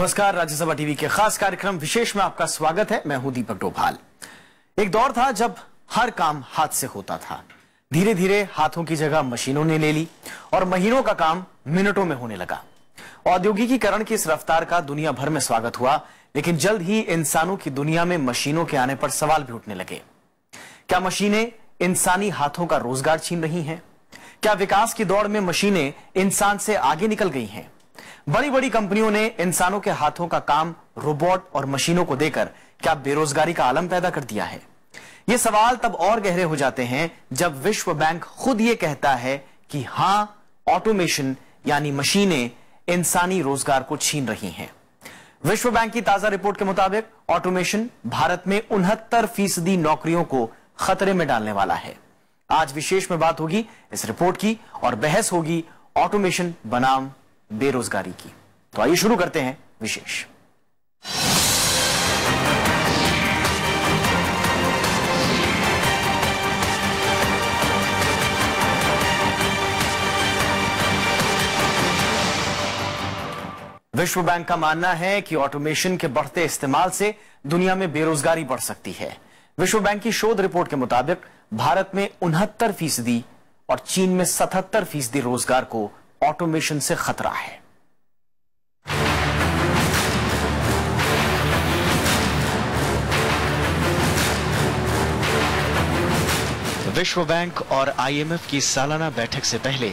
नमस्कार राज्यसभा टीवी के खास कार्यक्रम विशेष में आपका स्वागत है। मैं हूँ दीपक डोभाल। एक दौर था जब हर काम हाथ से होता था। धीरे धीरे हाथों की जगह मशीनों ने ले ली और महीनों का काम मिनटों में होने लगा। औद्योगिकीकरण की इस रफ्तार का दुनिया भर में स्वागत हुआ, लेकिन जल्द ही इंसानों की दुनिया में मशीनों के आने पर सवाल भी उठने लगे। क्या मशीनें इंसानी हाथों का रोज़गार छीन रही हैं? क्या विकास की दौड़ में मशीनें इंसान से आगे निकल गई हैं? बड़ी बड़ी कंपनियों ने इंसानों के हाथों का काम रोबोट और मशीनों को देकर क्या बेरोजगारी का आलम पैदा कर दिया है? ये सवाल तब और गहरे हो जाते हैं जब विश्व बैंक खुद ये कहता है कि हाँ, ऑटोमेशन यानी मशीनें इंसानी रोज़गार को छीन रही हैं। विश्व बैंक की ताज़ा रिपोर्ट के मुताबिक ऑटोमेशन भारत में उनहत्तर फ़ीसदी नौकरियों को खतरे में डालने वाला है। आज विशेष में बात होगी इस रिपोर्ट की और बहस होगी ऑटोमेशन बनाम बेरोजगारी की। तो आइए शुरू करते हैं विशेष। विश्व बैंक का मानना है कि ऑटोमेशन के बढ़ते इस्तेमाल से दुनिया में बेरोजगारी बढ़ सकती है। विश्व बैंक की शोध रिपोर्ट के मुताबिक भारत में उनहत्तर फ़ीसदी और चीन में सतहत्तर फ़ीसदी रोज़गार को ऑटोमेशन से खतरा है। विश्व बैंक और आईएमएफ की सालाना बैठक से पहले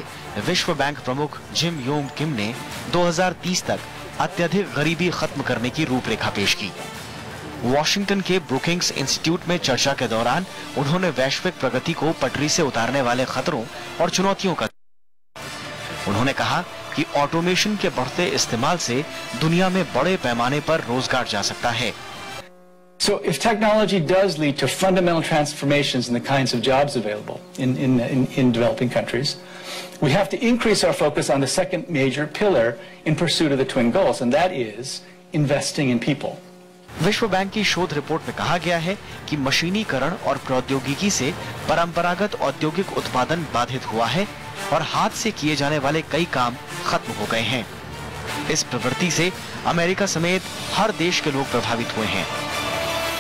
विश्व बैंक प्रमुख जिम योंग किम ने 2030 तक अत्यधिक गरीबी खत्म करने की रूपरेखा पेश की। वॉशिंगटन के ब्रुकिंग्स इंस्टीट्यूट में चर्चा के दौरान उन्होंने वैश्विक प्रगति को पटरी से उतारने वाले खतरों और चुनौतियों का उन्होंने कहा कि ऑटोमेशन के बढ़ते इस्तेमाल से दुनिया में बड़े पैमाने पर रोज़गार जा सकता है So if technology does lead to fundamental transformations in the kinds of jobs available in, in, in, in, developing countries, we have to increase our focus on the second major pillar in pursuit of the twin goals, and that is investing in people. विश्व bank की शोध report में कहा गया है कि मशीनीकरण और प्रौद्योगिकी से परंपरागत औद्योगिक उत्पादन बाधित हुआ है और हाथ से किए जाने वाले कई काम खत्म हो गए हैं इस प्रवृत्ति से अमेरिका समेत हर देश के लोग प्रभावित हुए हैं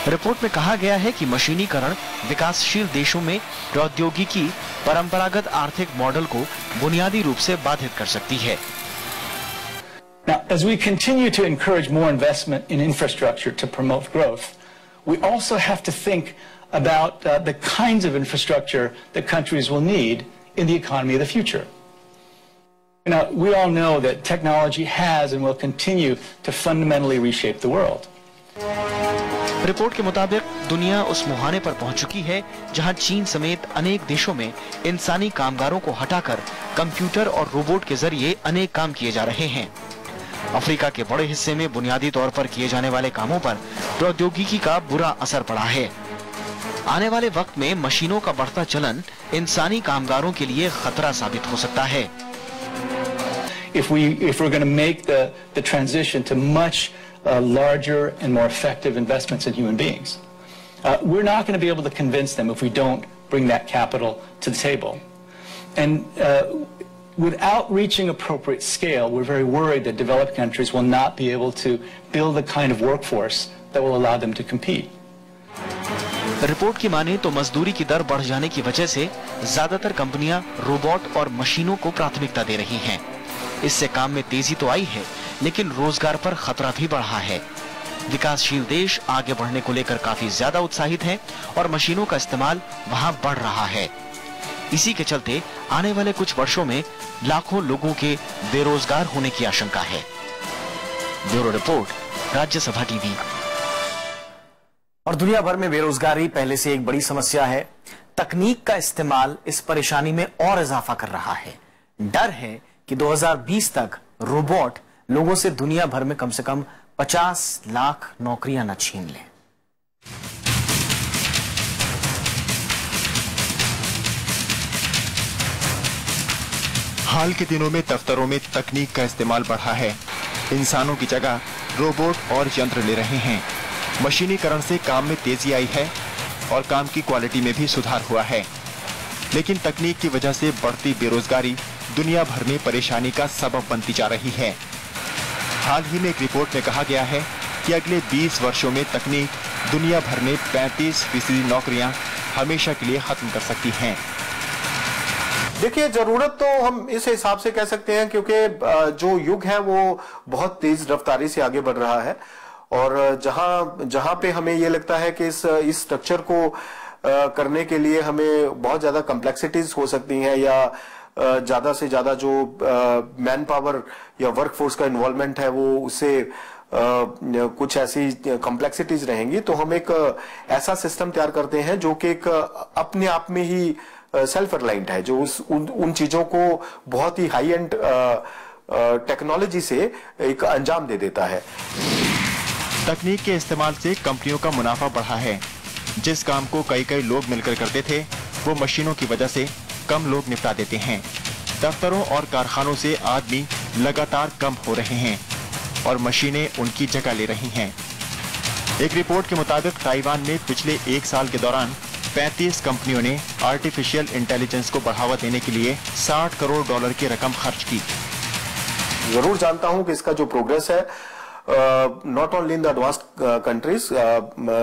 रिपोर्ट में कहा गया है कि मशीनीकरण विकासशील देशों में प्रौद्योगिकी परंपरागत आर्थिक मॉडल को बुनियादी रूप से बाधित कर सकती है Now, as we continue to encourage more investment in infrastructure to promote growth, we also have to think about uh, the kinds of infrastructure that countries will need in the economy of the future. Now, we all know that technology has and will continue to fundamentally reshape the world. Report के मुताबिक दुनिया उस मुहाने पर पहुँच चुकी है जहाँ चीन समेत अनेक देशों में इंसानी कामगारों को हटाकर कंप्यूटर और रोबोट के ज़रिए अनेक काम किए जा रहे हैं अफ्रीका के बड़े हिस्से में बुनियादी तौर पर किए जाने वाले कामों पर प्रौद्योगिकी का बुरा असर पड़ा है आने वाले वक्त में मशीनों का बढ़ता चलन इंसानी कामगारों के लिए खतरा साबित हो सकता है If we if we're going to make the the transition to much uh, larger and more effective investments in human beings, uh, we're not going to be able to convince them if we don't bring that capital to the table. And uh, without reaching appropriate scale, we're very worried that developed countries will not be able to build the kind of workforce that will allow them to compete. Report की माने तो मजदूरी की दर बढ़ जाने की वजह से ज़्यादातर कंपनियाँ रोबोट और मशीनों को प्राथमिकता दे रही हैं। इससे काम में तेज़ी तो आई है, लेकिन रोज़गार पर खतरा भी बढ़ा है। विकासशील देश आगे बढ़ने को लेकर काफ़ी ज़्यादा उत्साहित हैं और मशीनों का इस्तेमाल वहाँ बढ़ रहा है। इसी के चलते आने वाले कुछ वर्षों में लाखों लोगों के बेरोजगार होने की आशंका है। Bureau report, Rajya Sabha TV. और दुनिया भर में बेरोजगारी पहले से एक बड़ी समस्या है। तकनीक का इस्तेमाल इस परेशानी में और इजाफा कर रहा है। डर है कि 2020 तक रोबोट लोगों से दुनिया भर में कम से कम 50 लाख नौकरियाँ न छीन लें। हाल के दिनों में दफ्तरों में तकनीक का इस्तेमाल बढ़ा है। इंसानों की जगह रोबोट और यंत्र ले रहे हैं। मशीनीकरण से काम में तेज़ी आई है और काम की क्वालिटी में भी सुधार हुआ है। लेकिन तकनीक की वजह से बढ़ती बेरोजगारी दुनिया भर में परेशानी का सबब बनती जा रही है। हाल ही में एक रिपोर्ट में कहा गया है कि अगले 20 वर्षों में तकनीक दुनिया भर में 35 फ़ीसदी नौकरियाँ हमेशा के लिए खत्म कर सकती हैं। देखिए, ज़रूरत तो हम इस हिसाब से कह सकते हैं क्योंकि जो युग है वो बहुत तेज रफ्तारी से आगे बढ़ रहा है। और जहाँ जहाँ पे हमें ये लगता है कि इस इस स्ट्रक्चर को करने के लिए हमें बहुत ज़्यादा कम्प्लेक्सिटीज हो सकती हैं या ज़्यादा से ज़्यादा जो मैन पावर या वर्क फोर्स का इन्वॉल्वमेंट है वो उससे कुछ ऐसी कम्प्लेक्सिटीज रहेंगी। तो हम एक ऐसा सिस्टम तैयार करते हैं जो कि एक अपने आप में ही सेल्फ रिलाइंट है जो उस उन, उन चीज़ों को बहुत ही हाई एंड टेक्नोलॉजी से एक अंजाम दे देता है। तकनीक के इस्तेमाल से कंपनियों का मुनाफा बढ़ा है। जिस काम को कई कई लोग मिलकर करते थे, वो मशीनों की वजह से कम लोग निपटा देते हैं। दफ्तरों और कारखानों से आदमी लगातार कम हो रहे हैं और मशीनें उनकी जगह ले रही हैं। एक रिपोर्ट के मुताबिक, ताइवान में पिछले एक साल के दौरान 35 कंपनियों ने आर्टिफिशियल इंटेलिजेंस को बढ़ावा देने के लिए 60 करोड़ डॉलर की रकम खर्च की। ज़रूर जानता हूँ कि इसका जो प्रोग्रेस है not only in the advance countries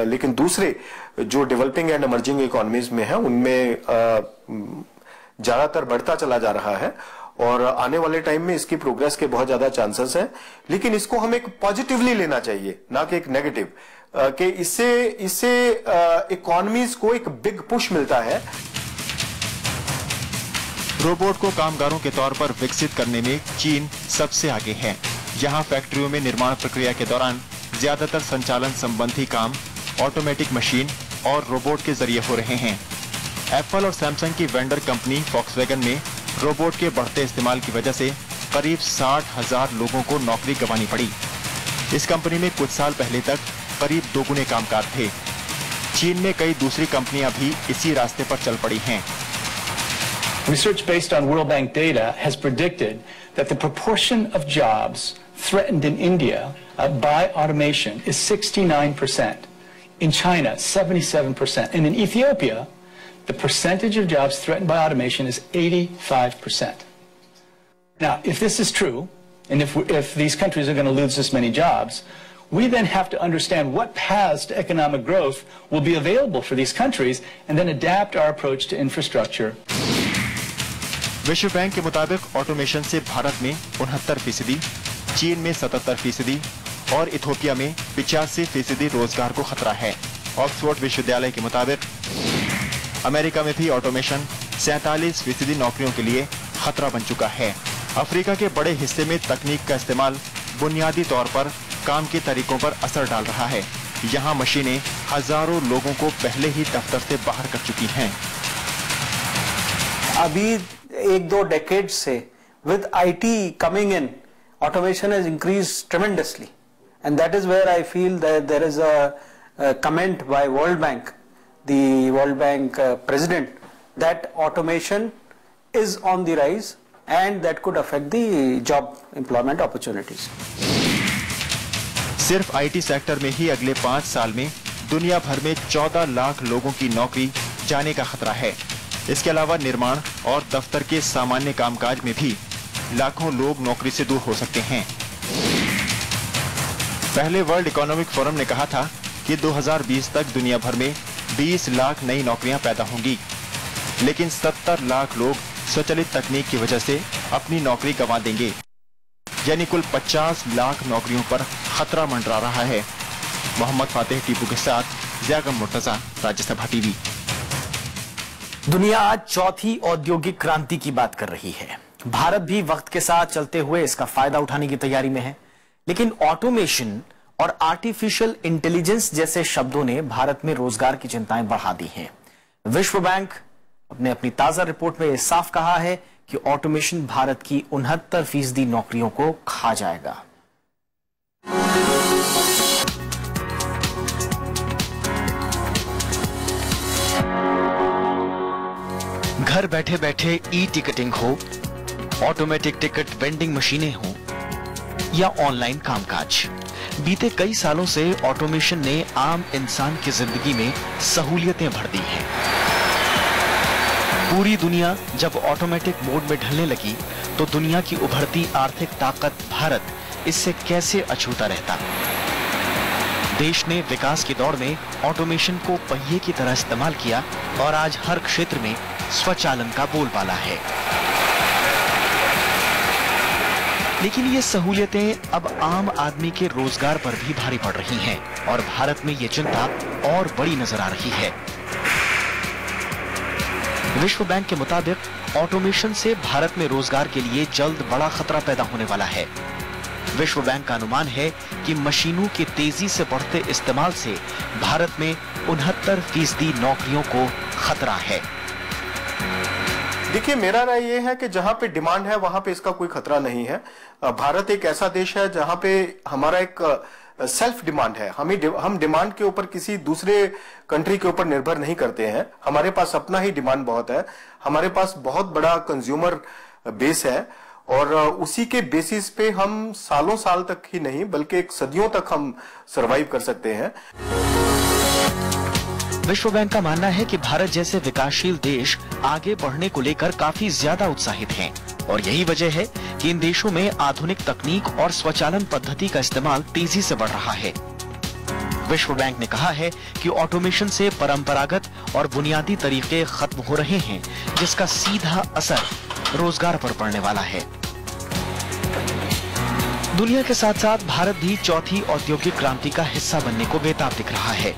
लेकिन दूसरे जो डेवलपिंग एंड इमर्जिंग इकोनॉमीज में है उनमें uh, ज़्यादातर बढ़ता चला जा रहा है और आने वाले टाइम में इसकी प्रोग्रेस के बहुत ज़्यादा चांसेस हैं। लेकिन इसको हम एक पॉजिटिवली लेना चाहिए ना कि एक नेगेटिव कि इससे इससे इकोनॉमीज को एक बिग पुश मिलता है। रोबोट को कामगारों के तौर पर विकसित करने में चीन सबसे आगे है। यहाँ फैक्ट्रियों में निर्माण प्रक्रिया के दौरान ज़्यादातर संचालन संबंधी काम ऑटोमेटिक मशीन और रोबोट के ज़रिए हो रहे हैं। एप्पल और सैमसंग की वेंडर कंपनी फॉक्सवैगन में रोबोट के बढ़ते इस्तेमाल की वजह से करीब साठ हज़ार लोगों को नौकरी गंवानी पड़ी। इस कंपनी में कुछ साल पहले तक करीब दोगुने कामगार थे। चीन में कई दूसरी कंपनियाँ भी इसी रास्ते पर चल पड़ी हैं। Research based on World Bank data has predicted that the proportion of jobs threatened in India uh, by automation is 69%. In China, 77%. And in Ethiopia, the percentage of jobs threatened by automation is 85%. Now, if this is true, and if, if these countries are going to lose this many jobs, we then have to understand what paths to economic growth will be available for these countries and then adapt our approach to infrastructure. विश्व bank के मुताबिक automation से भारत में उनहत्तर फीसदी चीन में सतहत्तर फ़ीसदी और इथोपिया में पिचासी फ़ीसदी रोज़गार को खतरा है। ऑक्सफोर्ड विश्वविद्यालय के मुताबिक अमेरिका में भी ऑटोमेशन सैतालीस फ़ीसदी नौकरियों के लिए खतरा बन चुका है। अफ्रीका के बड़े हिस्से में तकनीक का इस्तेमाल बुनियादी तौर पर काम के तरीकों पर असर डाल रहा है। यहाँ मशीनें हज़ारों लोगों को पहले ही दफ्तर से बाहर कर चुकी हैं। अभी एक दो डेकेड से with IT coming in automation has increase tremendously and that is where I feel that there is a comment by World Bank the World Bank uh, president, that automation is on the rise and that could affect the job employment opportunities. सिर्फ़ IT sector में ही अगले पाँच साल में दुनिया भर में 14 लाख लोगों की नौकरी जाने का खतरा है इसके अलावा निर्माण और दफ्तर के सामान्य कामकाज में भी लाखों लोग नौकरी से दूर हो सकते हैं। पहले वर्ल्ड इकोनॉमिक फोरम ने कहा था कि 2020 तक दुनिया भर में 20 लाख नई नौकरियाँ पैदा होंगी। लेकिन 70 लाख लोग स्वचालित तकनीक की वजह से अपनी नौकरी गंवा देंगे। यानी कुल 50 लाख नौकरियों पर खतरा मंडरा रहा है। मोहम्मद फातेह टीपू के साथ जयागम मुर्तजा, राज्यसभा टीवी। दुनिया आज चौथी औद्योगिक क्रांति की बात कर रही है। भारत भी वक्त के साथ चलते हुए इसका फ़ायदा उठाने की तैयारी में है। लेकिन ऑटोमेशन और आर्टिफिशियल इंटेलिजेंस जैसे शब्दों ने भारत में रोज़गार की चिंताएँ बढ़ा दी हैं। विश्व बैंक अपने अपनी ताज़ा रिपोर्ट में साफ़ कहा है कि ऑटोमेशन भारत की उनहत्तर फ़ीसदी नौकरियों को खा जाएगा। घर बैठे बैठे ई टिकटिंग हो ऑटोमेटिक टिकट वेंडिंग मशीनें हो या ऑनलाइन कामकाज। बीते कई सालों से ऑटोमेशन ने आम इंसान की ज़िंदगी में सहूलियतें भर दी हैं। पूरी दुनिया जब ऑटोमेटिक मोड में ढलने लगी तो दुनिया की उभरती आर्थिक ताकत भारत इससे कैसे अछूता रहता? देश ने विकास की दौड़ में ऑटोमेशन को पहिए की तरह इस्तेमाल किया और आज हर क्षेत्र में स्वचालन का बोलबाला है। लेकिन ये सहूलियतें अब आम आदमी के रोज़गार पर भी भारी पड़ रही हैं और भारत में ये चिंता और बड़ी नज़र आ रही है। विश्व बैंक के मुताबिक, ऑटोमेशन से भारत में रोज़गार के लिए जल्द बड़ा खतरा पैदा होने वाला है। विश्व बैंक का अनुमान है कि मशीनों के तेज़ी से बढ़ते इस्तेमाल से भारत में उनहत्तर फ़ीसदी नौकरियों को खतरा है। देखिए, मेरा राय ये है कि जहाँ पे डिमांड है, वहाँ पे इसका कोई खतरा नहीं है। भारत एक ऐसा देश है जहाँ पे हमारा एक सेल्फ डिमांड है। हमें हम डिमांड के ऊपर किसी दूसरे कंट्री के ऊपर निर्भर नहीं करते हैं। हमारे पास अपना ही डिमांड बहुत है। हमारे पास बहुत बड़ा कंज्यूमर बेस है और उसी के बेसिस पे हम सालों साल तक ही नहीं, बल्कि एक सदियों तक हम सरवाइव कर सकते हैं। विश्व बैंक का मानना है कि भारत जैसे विकासशील देश आगे बढ़ने को लेकर काफ़ी ज़्यादा उत्साहित हैं। और यही वजह है कि इन देशों में आधुनिक तकनीक और स्वचालन पद्धति का इस्तेमाल तेज़ी से बढ़ रहा है। विश्व बैंक ने कहा है कि ऑटोमेशन से परंपरागत और बुनियादी तरीके खत्म हो रहे हैं, जिसका सीधा असर रोज़गार पर पड़ने वाला है। दुनिया के साथ साथ भारत भी चौथी औद्योगिक क्रांति का हिस्सा बनने को बेताब दिख रहा है।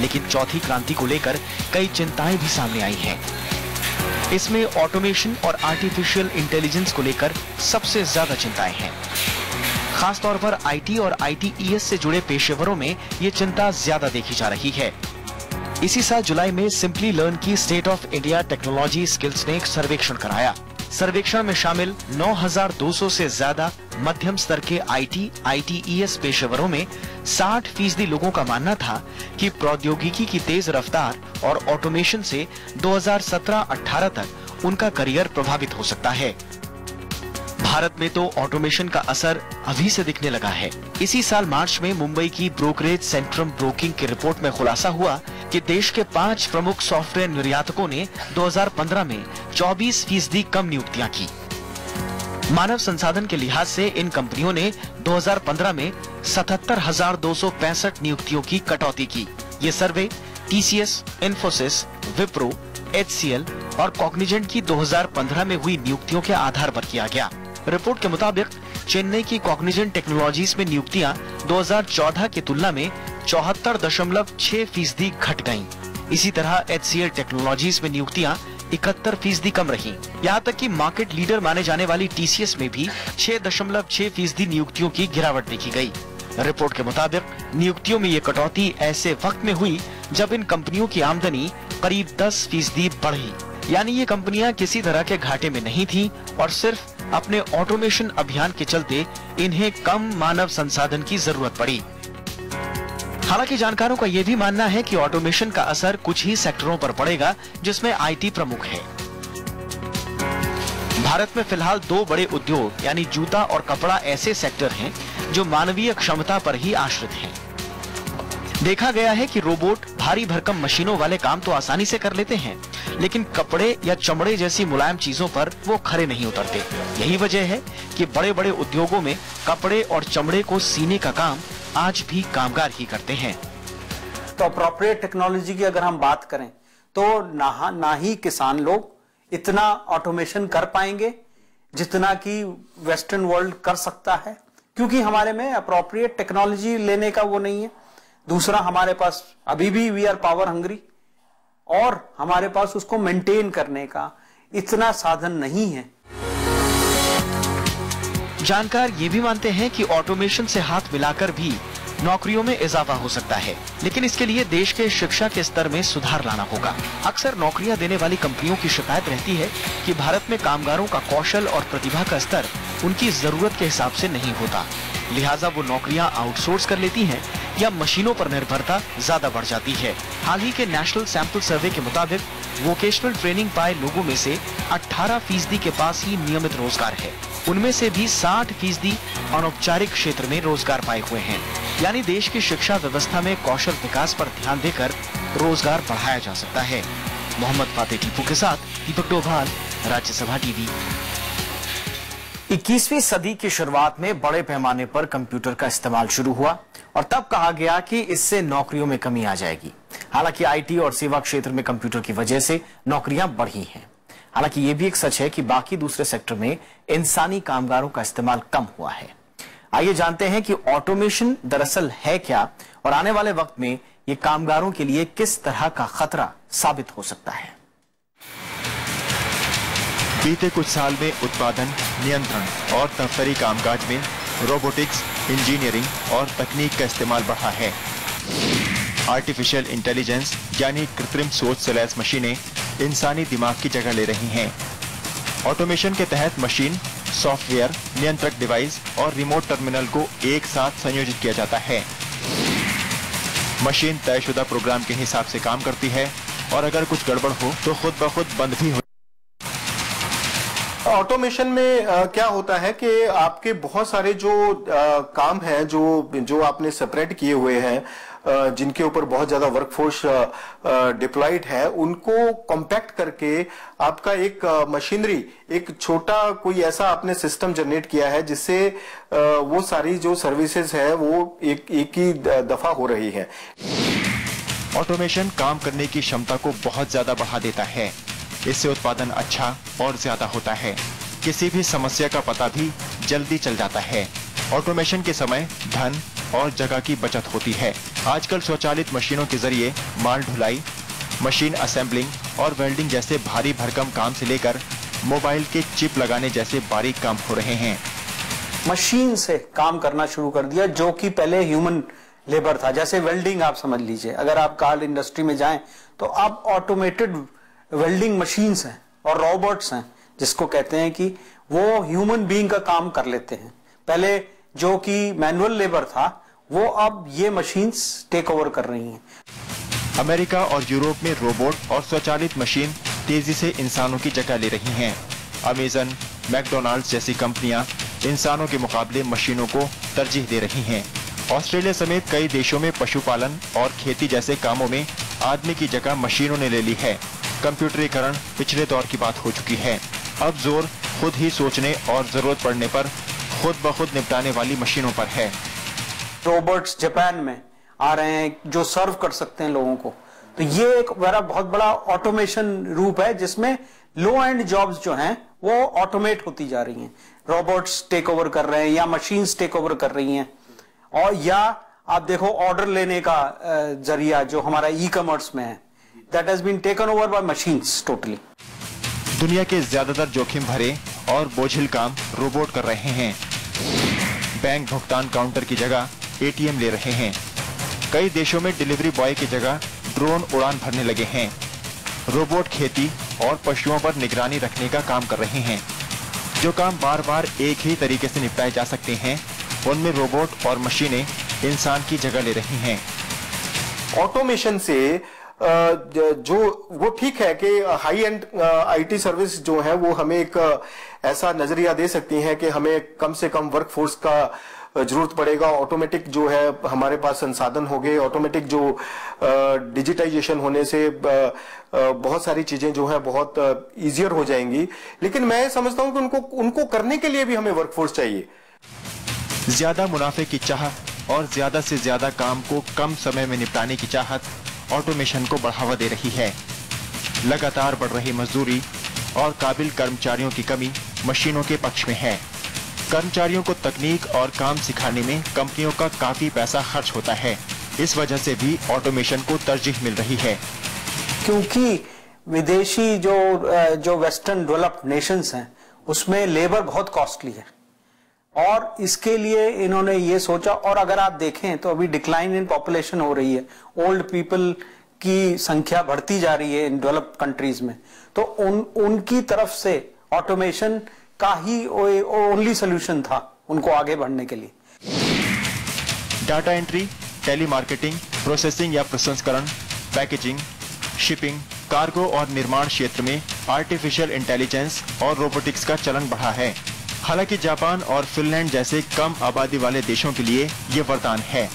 लेकिन चौथी क्रांति को लेकर कई चिंताएँ भी सामने आई हैं। इसमें ऑटोमेशन और आर्टिफिशियल इंटेलिजेंस को लेकर सबसे ज़्यादा चिंताएँ हैं। खासतौर पर आईटी और आईटीईएस से जुड़े पेशेवरों में ये चिंता ज़्यादा देखी जा रही है। इसी साल जुलाई में सिंपली लर्न की state of India technology skills ने एक सर्वेक्षण कराया। सर्वेक्षण में शामिल 9,200 से ज़्यादा मध्यम स्तर के आईटी आईटीईएस पेशेवरों में 60 फ़ीसदी लोगों का मानना था कि प्रौद्योगिकी की तेज रफ्तार और ऑटोमेशन से 2017-18 तक उनका करियर प्रभावित हो सकता है। भारत में तो ऑटोमेशन का असर अभी से दिखने लगा है। इसी साल मार्च में मुंबई की ब्रोकरेज सेंट्रम ब्रोकिंग की रिपोर्ट में खुलासा हुआ कि देश के पाँच प्रमुख सॉफ्टवेयर निर्यातकों ने 2015 में 24 फ़ीसदी कम नियुक्तियाँ की। मानव संसाधन के लिहाज से इन कंपनियों ने 2015 में सतहत्तर हज़ार दो सौ पैंसठ नियुक्तियों की कटौती की। ये survey TCS, Infosys, Wipro, HCL और कॉग्निजेंट की 2015 में हुई नियुक्तियों के आधार पर किया गया। रिपोर्ट के मुताबिक चेन्नई की कॉग्निजेंट टेक्नोलॉजीज़ में नियुक्तियाँ 2014 की तुलना में चौहत्तर दशमलव छह फ़ीसदी घट गई इसी तरह एच टेक्नोलॉजीज़ में नियुक्तियाँ इकहत्तर फ़ीसदी कम रही। यहाँ तक कि मार्केट लीडर माने जाने वाली टीसीएस में भी छह दशमलव छह फ़ीसदी नियुक्तियों की गिरावट देखी गई। रिपोर्ट के मुताबिक, नियुक्तियों में ये कटौती ऐसे वक्त में हुई जब इन कंपनियों की आमदनी करीब 10 फ़ीसदी बढ़ी। यानी ये कंपनियाँ किसी तरह के घाटे में नहीं थी और सिर्फ़ अपने ऑटोमेशन अभियान के चलते इन्हें कम मानव संसाधन की ज़रूरत पड़ी हालाँकि जानकारों का यह भी मानना है कि ऑटोमेशन का असर कुछ ही सेक्टरों पर पड़ेगा, जिसमें आईटी प्रमुख है भारत में फ़िलहाल दो बड़े उद्योग, यानी जूता और कपड़ा, ऐसे सेक्टर हैं, जो मानवीय क्षमता पर ही आश्रित हैं। देखा गया है कि रोबोट भारी भरकम मशीनों वाले काम तो आसानी से कर लेते हैं, लेकिन कपड़े या चमड़े जैसी मुलायम चीज़ों पर वो खड़े नहीं उतरते। यही वजह है कि बड़े बड़े उद्योगों में कपड़े और चमड़े को सीने का काम आज भी कामगार ही करते हैं। तो अप्रोप्रिएट टेक्नोलॉजी की अगर हम बात करें तो ना ना ही किसान लोग इतना ऑटोमेशन कर पाएँगे जितना कि वेस्टर्न वर्ल्ड कर सकता है, क्योंकि हमारे में अप्रोप्रिएट टेक्नोलॉजी लेने का वो नहीं है। दूसरा हमारे पास, अभी भी वी आर पावर हंग्री और हमारे पास उसको मेंटेन करने का इतना साधन नहीं है। जानकार ये भी मानते हैं कि ऑटोमेशन से हाथ मिलाकर भी नौकरियों में इजाफा हो सकता है, लेकिन इसके लिए देश के शिक्षा के स्तर में सुधार लाना होगा। अक्सर नौकरियाँ देने वाली कंपनियों की शिकायत रहती है कि भारत में कामगारों का कौशल और प्रतिभा का स्तर उनकी ज़रूरत के हिसाब से नहीं होता। लिहाजा वो नौकरियाँ आउटसोर्स कर लेती हैं या मशीनों पर निर्भरता ज़्यादा बढ़ जाती है। हाल ही के नेशनल सैंपल सर्वे के मुताबिक वोकेशनल ट्रेनिंग पाए लोगों में से 18 फ़ीसदी के पास ही नियमित रोज़गार है। उनमें से भी 60 फ़ीसदी अनौपचारिक क्षेत्र में रोज़गार पाए हुए हैं। यानी देश की शिक्षा व्यवस्था में कौशल विकास पर ध्यान देकर रोज़गार बढ़ाया जा सकता है। मोहम्मद फाते टीपू के साथ दीपक डोभाल, राज्यसभा टीवी। 21वीं सदी की शुरुआत में बड़े पैमाने पर कंप्यूटर का इस्तेमाल शुरू हुआ। और तब कहा गया कि इससे नौकरियों में कमी आ जाएगी। हालाँकि आईटी और सेवा क्षेत्र में कंप्यूटर की वजह से नौकरियाँ बढ़ी हैं। हालाँकि यह भी एक सच है कि बाकी दूसरे सेक्टर में इंसानी कामगारों का इस्तेमाल कम हुआ है। आइए जानते हैं कि ऑटोमेशन दरअसल है क्या और आने वाले वक्त में ये कामगारों के लिए किस तरह का खतरा साबित हो सकता है। बीते कुछ साल में उत्पादन, नियंत्रण और दफ्तरी कामकाज में रोबोटिक्स, इंजीनियरिंग और तकनीक का इस्तेमाल बढ़ा है। आर्टिफिशियल इंटेलिजेंस यानी कृत्रिम सोच से लैस मशीनें, इंसानी दिमाग की जगह ले रही हैं। ऑटोमेशन के तहत मशीन सॉफ्टवेयर नियंत्रक डिवाइस और रिमोट टर्मिनल को एक साथ संयोजित किया जाता है। मशीन तयशुदा प्रोग्राम के हिसाब से काम करती है और अगर कुछ गड़बड़ हो तो खुद ब खुद बंद भी हो ऑटोमेशन में आ, क्या होता है कि आपके बहुत सारे जो आ, काम हैं जो जो आपने सेपरेट किए हुए हैं जिनके ऊपर बहुत ज़्यादा वर्कफोर्स डिप्लॉइड है उनको कॉम्पैक्ट करके आपका एक मशीनरी एक छोटा कोई ऐसा आपने सिस्टम जनरेट किया है जिससे वो सारी जो सर्विसेज़ है वो एक एक ही दफ़ा हो रही है। ऑटोमेशन काम करने की क्षमता को बहुत ज़्यादा बढ़ा देता है। इससे उत्पादन अच्छा और ज़्यादा होता है। किसी भी समस्या का पता भी जल्दी चल जाता है। ऑटोमेशन के समय धन और जगह की बचत होती है। आजकल स्वचालित मशीनों के ज़रिए माल ढुलाई, मशीन असेंबलिंग और वेल्डिंग जैसे भारी भरकम काम से लेकर मोबाइल के चिप लगाने जैसे बारीक काम हो रहे हैं। मशीन से काम करना शुरू कर दिया जो कि पहले ह्यूमन लेबर था। जैसे वेल्डिंग आप समझ लीजिए। अगर आप कार इंडस्ट्री में जाएँ तो अब ऑटोमेटेड वेल्डिंग मशीन्स हैं और रोबोट्स हैं, जिसको कहते हैं कि वो ह्यूमन बीइंग का काम कर लेते हैं। पहले जो कि मैनुअल लेबर था, वो अब ये मशीन्स टेक ओवर कर रही हैं। अमेरिका और यूरोप में रोबोट और स्वचालित मशीन तेज़ी से इंसानों की जगह ले रही हैं। अमेजन मैकडोनाल्ड्स जैसी कंपनियाँ इंसानों के मुकाबले मशीनों को तरजीह दे रही हैं। ऑस्ट्रेलिया समेत कई देशों में पशुपालन और खेती जैसे कामों में आदमी की जगह मशीनों ने ले ली है। कंप्यूटरीकरण पिछले दौर की बात हो चुकी है। अब ज़ोर खुद ही सोचने और ज़रूरत पड़ने पर खुद ब खुद निपटाने वाली मशीनों पर है। रोबोट्स जापान में आ रहे हैं, जो सर्व कर सकते हैं लोगों को। तो ये एक बड़ा, बहुत बड़ा ऑटोमेशन रूप है, जिसमें लो एंड जॉब्स जो हैं, वो ऑटोमेट होती जा रही हैं। रोबोट्स टेक ओवर कर रहे हैं, या मशीन्स टेक ओवर कर रही हैं। और या आप देखो, ऑर्डर लेने का ज़रिया जो हमारा ई कॉमर्स में है। That has been taken over by machines totally दुनिया के ज़्यादातर जोखिम भरे और बोझिल काम रोबोट कर रहे हैं। बैंक भुगतान काउंटर की जगह एटीएम ले रहे हैं। कई देशों में डिलीवरी बॉय की जगह ड्रोन उड़ान भरने लगे हैं। रोबोट खेती और पशुओं पर निगरानी रखने का काम कर रहे हैं। जो काम बार बार एक ही तरीके से निपटाए जा सकते हैं उनमें रोबोट और मशीनें इंसान की जगह ले रही हैं। ऑटोमेशन से जो वो ठीक है कि हाई एंड आईटी सर्विस जो है, वो हमें एक ऐसा नज़रिया दे सकती हैं कि हमें कम से कम वर्कफोर्स का ज़रूरत पड़ेगा। ऑटोमेटिक जो है, हमारे पास संसाधन हो गए ऑटोमेटिक जो डिजिटाइजेशन होने से बहुत सारी चीज़ें जो है, बहुत इजियर हो जाएँगी। लेकिन मैं समझता हूँ कि उनको उनको करने के लिए भी हमें वर्कफोर्स चाहिए। ज़्यादा मुनाफे की चाह और ज़्यादा से ज़्यादा काम को कम समय में निपटाने की चाहत ऑटोमेशन को बढ़ावा दे रही है। लगातार बढ़ रही मजदूरी और काबिल कर्मचारियों की कमी मशीनों के पक्ष में है। कर्मचारियों को तकनीक और काम सिखाने में कंपनियों का काफ़ी पैसा खर्च होता है। इस वजह से भी ऑटोमेशन को तरजीह मिल रही है। क्योंकि विदेशी जो जो वेस्टर्न डेवलप्ड नेशंस हैं, उसमें लेबर बहुत कॉस्टली है। और इसके लिए इन्होंने ये सोचा, और अगर आप देखें तो अभी डिक्लाइन इन पॉपुलेशन हो रही है। ओल्ड पीपल की संख्या बढ़ती जा रही है इन डेवलप्ड कंट्रीज़ में। तो उन, उनकी तरफ़ से ऑटोमेशन का ही ओनली सोल्यूशन था उनको आगे बढ़ने के लिए। Data entry telemarketing processing या प्रसंस्करण पैकेजिंग शिपिंग कार्गो और निर्माण क्षेत्र में आर्टिफिशियल इंटेलिजेंस और रोबोटिक्स का चलन बढ़ा है। हालाँकि जापान और फिनलैंड जैसे कम आबादी वाले देशों के लिए ये वरदान है।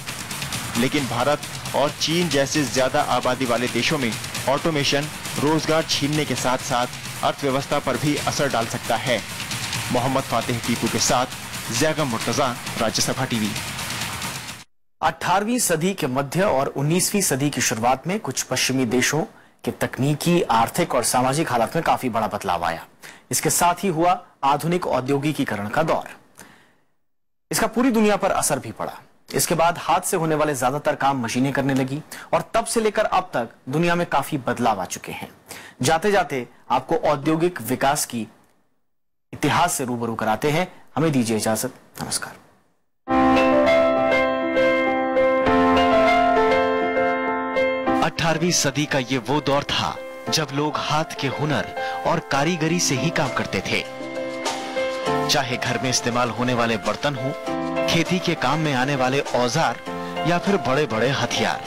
लेकिन भारत और चीन जैसे ज़्यादा आबादी वाले देशों में ऑटोमेशन, रोज़गार छीनने के साथ साथ अर्थव्यवस्था पर भी असर डाल सकता है। मोहम्मद फातेह टीपू के साथ जैगम मुर्तजा, राज्यसभा टीवी। 18वीं सदी के मध्य और 19वीं सदी की शुरुआत में कुछ पश्चिमी देशों के तकनीकी, आर्थिक और सामाजिक हालात में काफ़ी बड़ा बदलाव आया। इसके साथ ही हुआ आधुनिक औद्योगिकीकरण का दौर। इसका पूरी दुनिया पर असर भी पड़ा। इसके बाद हाथ से होने वाले ज़्यादातर काम मशीनें करने लगी और तब से लेकर अब तक दुनिया में काफ़ी बदलाव आ चुके हैं। जाते जाते आपको औद्योगिक विकास की इतिहास से रूबरू कराते हैं। हमें दीजिए इजाज़त। नमस्कार। अठारहवीं सदी का ये वो दौर था जब लोग हाथ के हुनर और कारीगरी से ही काम करते थे। चाहे घर में इस्तेमाल होने वाले बर्तन हो, खेती के काम में आने वाले औज़ार या फिर बड़े बड़े हथियार।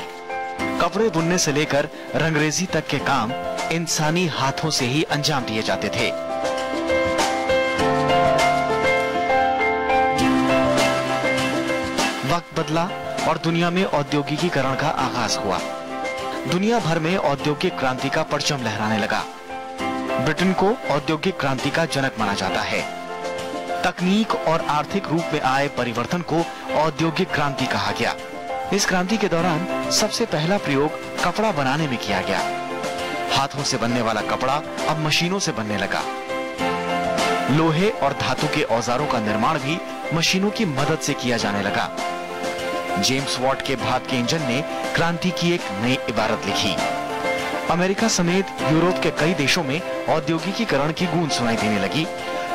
कपड़े बुनने से लेकर रंगरेजी तक के काम इंसानी हाथों से ही अंजाम दिए जाते थे। वक्त बदला और दुनिया में औद्योगिकीकरण का आगाज़ हुआ। दुनिया भर में औद्योगिक क्रांति का परचम लहराने लगा। ब्रिटेन को औद्योगिक क्रांति का जनक माना जाता है। तकनीक और आर्थिक रूप में आए परिवर्तन को औद्योगिक क्रांति कहा गया। इस क्रांति के दौरान सबसे पहला प्रयोग कपड़ा बनाने में किया गया। हाथों से बनने वाला कपड़ा अब मशीनों से बनने लगा। लोहे और धातु के औजारों का निर्माण भी मशीनों की मदद से किया जाने लगा। जेम्स वॉट के भाप के इंजन ने क्रांति की एक नई इबारत लिखी। अमेरिका समेत यूरोप के कई देशों में औद्योगिकीकरण की गूंज सुनाई देने लगी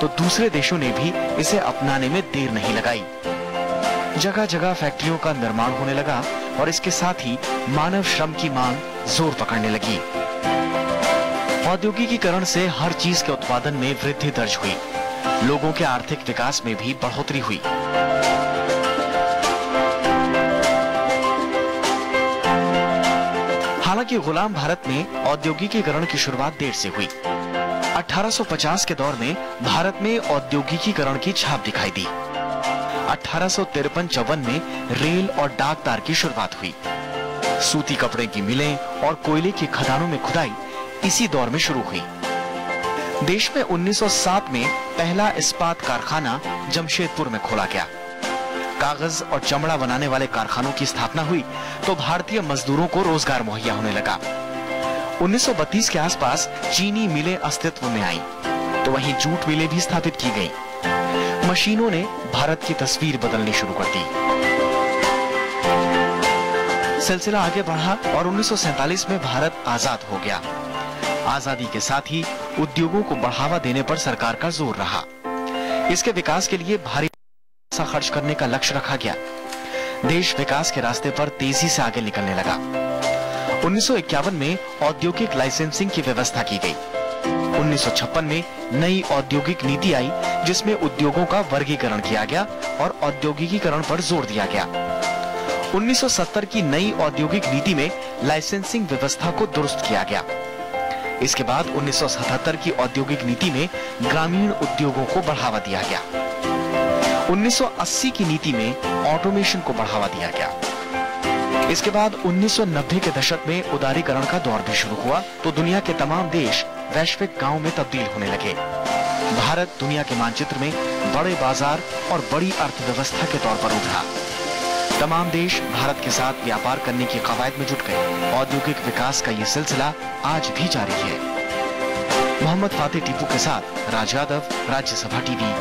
तो दूसरे देशों ने भी इसे अपनाने में देर नहीं लगाई। जगह जगह फैक्ट्रियों का निर्माण होने लगा और इसके साथ ही मानव श्रम की मांग ज़ोर पकड़ने लगी। औद्योगिकीकरण से हर चीज़ के उत्पादन में वृद्धि दर्ज हुई। लोगों के आर्थिक विकास में भी बढ़ोतरी हुई। हालाँकि गुलाम भारत में औद्योगिकीकरण की शुरुआत देर से हुई। 1850 के दौर में भारत में औद्योगिकीकरण की छाप दिखाई दी। अठारह चौवन में रेल और डाक तार की शुरुआत हुई। सूती कपड़े की मिलें और कोयले की खदानों में खुदाई इसी दौर में शुरू हुई। देश में 1907 में पहला इस्पात कारखाना जमशेदपुर में खोला गया। कागज़ और चमड़ा बनाने वाले कारखानों की स्थापना हुई तो भारतीय मजदूरों को रोज़गार मुहैया होने लगा। 1932 के आसपास चीनी मिलें अस्तित्व में आई तो वहीं जूट मिलें भी स्थापित की गईं। मशीनों ने भारत की तस्वीर बदलनी शुरू कर दी। सिलसिला आगे बढ़ा और 1947 में भारत आज़ाद हो गया। आज़ादी के साथ ही उद्योगों को बढ़ावा देने पर सरकार का ज़ोर रहा। इसके विकास के लिए भारी पैसा खर्च करने का लक्ष्य रखा गया। देश विकास के रास्ते पर तेज़ी से आगे निकलने लगा। 1951 में औद्योगिक लाइसेंसिंग की व्यवस्था की गई। 1956 में नई औद्योगिक नीति आई, जिसमें उद्योगों का वर्गीकरण किया गया और औद्योगिकीकरण पर ज़ोर दिया गया। 1970 की नई औद्योगिक नीति में लाइसेंसिंग व्यवस्था को दुरुस्त किया गया। इसके बाद 1977 की औद्योगिक नीति में ग्रामीण उद्योगों को बढ़ावा दिया गया। 1980 की नीति में ऑटोमेशन को बढ़ावा दिया गया। इसके बाद 1990 के दशक में उदारीकरण का दौर भी शुरू हुआ तो दुनिया के तमाम देश वैश्विक गाँव में तब्दील होने लगे। भारत दुनिया के मानचित्र में बड़े बाज़ार और बड़ी अर्थव्यवस्था के तौर पर उभरा। तमाम देश भारत के साथ व्यापार करने की कवायद में जुट गए। औद्योगिक विकास का ये सिलसिला आज भी जारी है। मोहम्मद फातेह टीपू के साथ राज यादव, राज्यसभा टीवी।